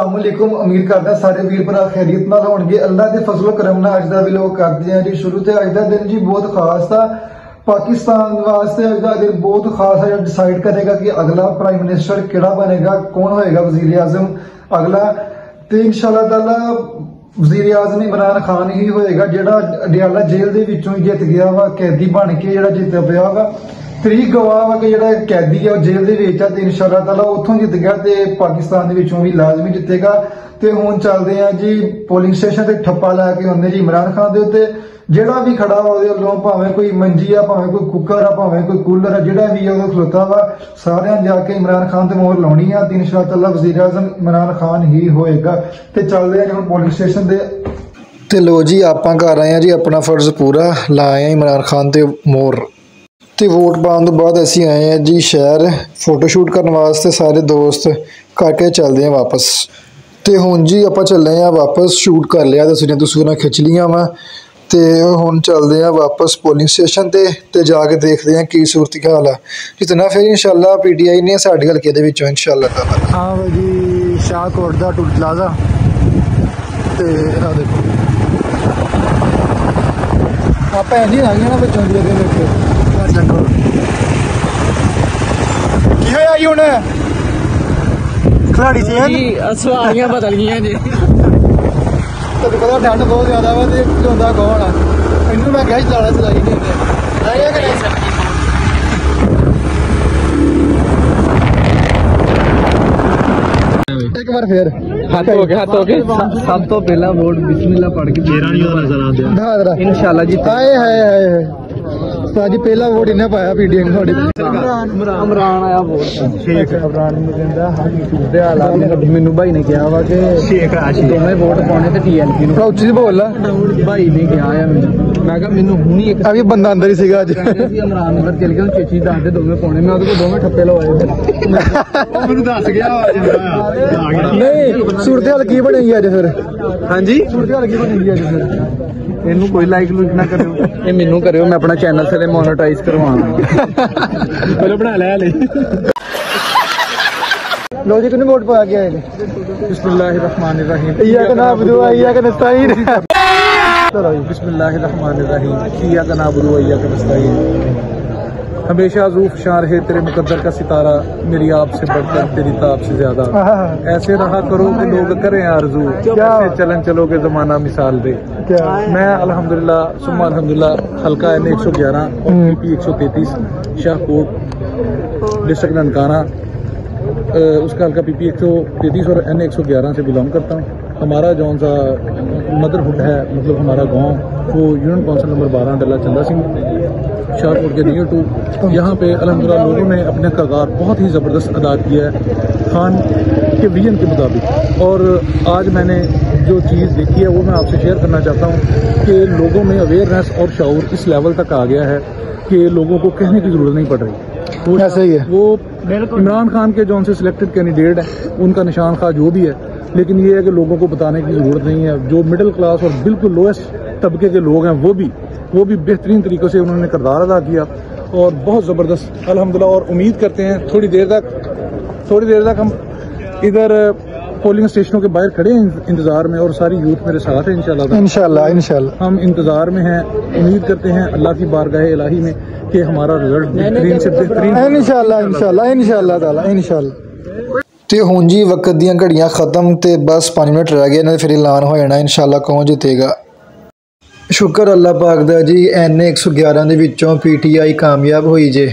ਅਸਲਾਮੁਅਲੈਕੁਮ ਉਮੀਦ ਕਰਦਾ ਸਾਰੇ ਵੀਰ ਭਰਾ ਖੈਰੀਅਤ ਨਾਲ ਹੋਣਗੇ। ਅੱਲਾ ਦੇ ਫਜ਼ਲ ਕਰਮ ਨਾਲ ਅੱਜ ਦਾ ਵੀਡੀਓ ਕਰਦੇ ਹਾਂ ਜੀ, ਸ਼ੁਰੂ ਤੇ ਅੱਜ ਦਾ ਦਿਨ ਜੀ ਬਹੁਤ ਖਾਸ ਦਾ ਪਾਕਿਸਤਾਨ ਵਾਸਤੇ ਅੱਜ ਦਾ ਦਿਨ ਬਹੁਤ ਖਾਸ ਹੈ ਡਿਸਾਈਡ ਕਰੇਗਾ ਕਿ ਅਗਲਾ ਪ੍ਰਾਈਮ ਮਿਨਿਸਟਰ ਕਿਹੜਾ ਬਣੇਗਾ, ਕੌਣ ਹੋਏਗਾ ਵਜ਼ੀਰ ਆਜ਼ਮ? ਅਗਲਾ, ਤੇ ਇਨਸ਼ਾਅੱਲਾ ਤਾਲਾ ਵਜ਼ੀਰ ਆਜ਼ਮ ਇਮਰਾਨ ਖਾਨ ਹੀ ਹੋਏਗਾ, ਜਿਹੜਾ ਅਡਿਆਲਾ ਜੇਲ੍ਹ ਦੇ ਵਿੱਚੋਂ ਹੀ ਜਿੱਤ ਗਿਆ ਵਾ, ਕੈਦੀ ਬਣ ਕੇ ਜਿਹੜਾ ਜਿੱਤ ਪਿਆ ਵਾ। ਤਰੀਕ ਗਵਾਹ ਕਿ ਜਿਹੜਾ ਕੈਦੀ ਆ, ਉਹ ਜੇਲ੍ਹ ਦੇ ਵਿੱਚ ਆ ਤੇ ਇਨਸ਼ਾਅੱਲਾ ਤਾਲਾ ਉੱਥੋਂ ਜਿੱਤ ਤੇ ਪਾਕਿਸਤਾਨ ਦੇ ਵਿੱਚੋਂ ਵੀ ਲਾਜ਼ਮੀ ਜਿੱਤੇਗਾ। ਤੇ ਹੁਣ ਚੱਲਦੇ ਆ ਜੀ ਪੋਲਿੰਗ ਸਟੇਸ਼ਨ ਤੇ ਠੱਪਾ ਲਾ ਕੇ ਹੁੰਦੇ ਜੀ ਇਮਰਾਨ ਖਾਨ ਦੇ ਉੱਤੇ। ਜਿਹੜਾ ਵੀ ਖੜਾ ਵਾ, ਉਹਦੇ ਵੱਲੋਂ ਭਾਵੇਂ ਕੋਈ ਮੰਜੀ ਆ, ਭਾਵੇਂ ਕੋਈ ਕੁੱਕਰ ਆ, ਭਾਵੇਂ ਕੋਈ ਕੂਲਰ ਆ, ਜਿਹੜਾ ਵੀ ਉਹਦਾ ਖਲੋਤਾ ਵਾ। ਸਾਰਿਆਂ ਜਾ ਕੇ ਇਮਰਾਨ ਖਾਨ ਤੇ ਮੋਹਰ ਲਾਉਣੀ ਆ। ਤੇ ਇਨਸ਼ਾਅੱਲਾ ਵਜ਼ੀਰ ਆਜ਼ਮ, ਇਮਰਾਨ ਖਾਨ ਹੀ ਹੋਏਗਾ। ਤੇ ਚੱਲਦੇ ਆ ਜੀ ਹੁਣ ਪੋਲਿੰਗ ਸਟੇਸ਼ਨ ਦੇ। ਤੇ ਲੋ ਜੀ, ਆਪਾਂ ਕਰ ਆਏ ਆ ਜੀ, ਆਪਣਾ ਫਰਜ਼ ਪੂਰਾ। ਲਾਏ ਆ ਇਮਰਾਨ ਖਾਨ ਤੇ ਮੋਹਰ। ਤੇ ਵੋਟ ਪਾਉਣ ਤੋਂ ਬਾਅਦ ਅਸੀਂ ਆਏ ਆ ਜੀ ਸ਼ਹਿਰ ਫੋਟੋ ਸ਼ੂਟ ਕਰਨ ਵਾਸਤੇ, ਸਾਰੇ ਦੋਸਤ ਕਰਕੇ ਚੱਲਦੇ ਆ ਵਾਪਸ। ਤੇ ਹੁਣ ਜੀ ਆਪਾਂ ਚੱਲੇ ਆ ਵਾਪਸ, ਸ਼ੂਟ ਕਰ ਲਿਆ ਤਸਵੀਰਾਂ ਤਸਵੀਰਾਂ ਖਿੱਚ ਲੀਆਂ ਵਾ। ਤੇ ਹੁਣ ਚੱਲਦੇ ਆ ਵਾਪਸ ਪੋਲਿੰਗ ਸਟੇਸ਼ਨ ਤੇ ਤੇ ਜਾ ਕੇ ਦੇਖਦੇ ਆ ਕੀ ਸੂਰਤ ਹਾਲ ਆ। ਜਿਤਨਾ ਫਿਰ ਇਨਸ਼ਾਅੱਲਾ ਪੀਟੀਆਈ ਨੇ ਸਾਡੇ ਹਲਕੇ ਦੇ ਵਿੱਚੋਂ ਇਨਸ਼ਾਅੱਲਾ ਤਾਲਾ ਹਾਂ ਵਾ ਜੀ, ਸ਼ਾਹਕੋਟ ਦਾ ਟੂਲ ਪਲਾਜ਼ਾ। ਤੇ ਆ ਦੇਖੋ। ਆ ਭੈਣ ਆ ਗਈਆਂ ਨਾ ਵਿੱਚੋਂ ਦੀ ਅੱਗੇ ਦੇਖੋ। ਆ ਕੀ ਹੋਇਆ ਜੀ ਹੁਣ? ਖਿਲਾੜੀ ਸੀ ਜੀ ਸਵਾਰੀਆਂ ਬਦਲ ਗਈਆਂ ਜੀ। ਤੁਹਾਨੂੰ ਪਤਾ ਠੰਡ ਬਹੁਤ ਜ਼ਿਆਦਾ ਵਾ ਤੇ ਚੋਂਦਾ ਕੌਣ ਆ? ਇਹਨੂੰ ਮੈਂ ਕਿਹਾ ਸੀ ਚਲਾਣਾ ਚਲਾਈ ਨਹੀਂ ਹੁੰਦੇ। ਆਇਆ ਕਿ ਨਹੀਂ? ਇੱਕ ਵਾਰ ਫੇਰ। ਹੱਥ ਹੋ ਗਏ ਹੱਥ ਹੋ ਗਏ ਸਭ ਤੋਂ ਪਹਿਲਾਂ ਵੋਟ ਬਿਸਮਿਲ੍ਲਾ ਪੜ੍ਹ ਕੇ ਚਿਹਰਾ ਨਹੀਂ ਉਹਦਾ ਨਜ਼ਰ ਆਉਂਦਾ ਇਨਸ਼ਾਅੱਲਾ ਜੀ। ਹਾਏ ਹਾਏ ਹਾਏ। ਸਾਜੀ ਪਹਿਲਾ ਵੋਟ ਇਹਨੇ ਪਾਇਆ ਪੀਡੀਐਮ ਤੁਹਾਡੇ ਇਮਰਾਨ। ਆਇਆ ਵੋਟ ਸ਼ੇਖ। ਇਮਰਾਨ ਨੂੰ ਕਹਿੰਦਾ ਹਾਂ ਦੇ ਹਾਲਾਤ ਮੈਨੂੰ ਭਾਈ ਨੇ ਕਿਹਾ ਵਾ ਕਿ ਸ਼ੇਖ ਆਸ਼ੀ ਦੋਵੇਂ ਵੋਟ ਪਾਉਣੇ ਤੇ ਟੀਐਲਪੀ ਨੂੰ। ਉੱਚੀ ਬੋਲ ਲਾ। ਭਾਈ ਨੇ ਕਿਹਾ ਆ ਮੈਨੂੰ। ਮੈਂ ਕਿਹਾ ਮੈਨੂੰ ਹੁਣੀ ਇੱਕ ਆ ਵੀ ਬੰਦਾ ਅੰਦਰ ਹੀ ਸੀਗਾ ਅੱਜ। ਇਮਰਾਨ ਨਗਰ ਚਲ ਗਿਆ ਚੇਚੀ ਦੱਸ ਦੇ ਦੋਵੇਂ ਪਾਉਣੇ। ਮੈਂ ਉਹਦੇ ਕੋਲ ਦੋਵੇਂ ਠੱਪੇ ਲਵਾਏ ਮੈਨੂੰ ਦੱਸ ਗਿਆ ਨਹੀਂ ਸੂਰਤ ਹਾਲ ਕੀ ਬਣੇਗੀ ਅੱਜ ਫਿਰ। ਹਾਂਜੀ? ਸੂਰਤ ਹਾਲ ਕੀ ਬਣੇਗੀ ਅੱਜ ਫਿਰ। ਇਹਨੂੰ ਕੋਈ ਲਾਈਕ ਲੂਕ ਨਾ ਕਰਿਓ ਇਹ ਮੈਨੂੰ ਕਰਿਓ ਮੈਂ ਆਪਣਾ ਚੈਨਲ ਤੇ ਮੋਨੇਟਾਈਜ਼ ਕਰਵਾਉਣਾ ਪਹਿਲਾਂ ਬਣਾ ਲਿਆ ਲੈ ਲੋ ਜੀ ਕਿਹਨੂੰ ਵੋਟ ਪਾ ਕੇ ਆਏ ਨੇ ਬਿਸਮਿਲ੍ਲਾਹਿਰਰਹਿਮਾਨਿਰਰਹੀਮ ਇਯਾਕ ਨਾਬੁਦੂ ਵਾ ਇਯਾਕ ਨਸਤਾਈਨ ਚਲੋ ਜੀ बिस्मिल्लाहिर्रहमानिर्रहीम इय्याका नअबुदु व इय्याका नस्तईन हमेशा जूफ शान है तेरे मुकद्दर का सितारा मेरी आप से बढ़कर तेरी ताप से ज्यादा ਆਹ ऐसे रहा करो कि लोग करें आरजू ऐसे चलन चलोगे जमाना मिसाल दे क्या मैं अल्हम्दुलिल्लाह सुमा अल्हम्दुलिल्लाह हल्का एन 111 और पीपी 133 शाहकोट डिस्ट्रिक्ट ननकाना। उसका हल्का पीपी एक सौ तैतीस और एन एक सौ ग्यारह से बिलोंग करता हूँ। हमारा जौन सा मदरहुड है मतलब हमारा गाँव वो यूनियन काउंसिल नंबर बारह डला चंदा सिंह। शाहपुर के नियर टू यहाँ पे अलहमदिल्ला लोगों ने अपने कगार बहुत ही ज़बरदस्त अदा किया है खान के विजन के मुताबिक। और आज मैंने जो चीज़ देखी है वो मैं आपसे शेयर करना चाहता हूँ कि लोगों में अवेयरनेस और शौर इस लेवल तक आ गया है कि लोगों को कहने की ज़रूरत नहीं पड़ रही। वो ऐसा ही है? वो इमरान खान के जो उनसे सिलेक्टेड कैंडिडेट हैं उनका निशान खा जो भी है लेकिन ये है कि लोगों को बताने की ज़रूरत नहीं है। जो मिडिल क्लास और बिल्कुल लोएस्ट तबके के लोग हैं वो भी वो भी बेहतरीन तरीके से उन्होंने किरदार अदा किया और बहुत ज़बरदस्त अल्हम्दुलिल्लाह और उम्मीद करते हैं थोड़ी देर तक थोड़ी देर तक हम इधर पोलिंग स्टेशनों के बाहर खड़े हैं इंतज़ार में और सारी यूथ मेरे साथ है इंशाल्लाह इंशाल्लाह इंशाल्लाह हम इंतजार में हैं उम्मीद करते हैं अल्लाह की बारगाह इलाही में कि हमारा रिजल्ट बेहतरीन से बेहतरीन ਇਨਸ਼ਾਅੱਲਾ ਇਨਸ਼ਾਅੱਲਾ ਇਨਸ਼ਾਅੱਲਾ ਤਾਲਾ ਇਨਸ਼ਾਅੱਲਾ ਤੇ ਹੁਣ ਜੀ ਵਕਤ ਦੀਆਂ ਘੜੀਆਂ ਖਤਮ ਤੇ ਬਸ 5 ਮਿੰਟ ਰਹਿ ਗਏ ਇਹਨਾਂ ਦੇ ਫਿਰ ਐਲਾਨ ਹੋ ਜਾਣਾ ਇਨਸ਼ਾਅੱਲਾ ਕੌਣ ਜਿੱਤੇਗਾ ਸ਼ੁਕਰ ਅੱਲਾਹ ਪਾਕ ਦਾ ਜੀ ਐਨ 111 ਦੇ ਵਿੱਚੋਂ ਪੀਟੀਆਈ ਕਾਮਯਾਬ ਹੋਈ ਜੇ।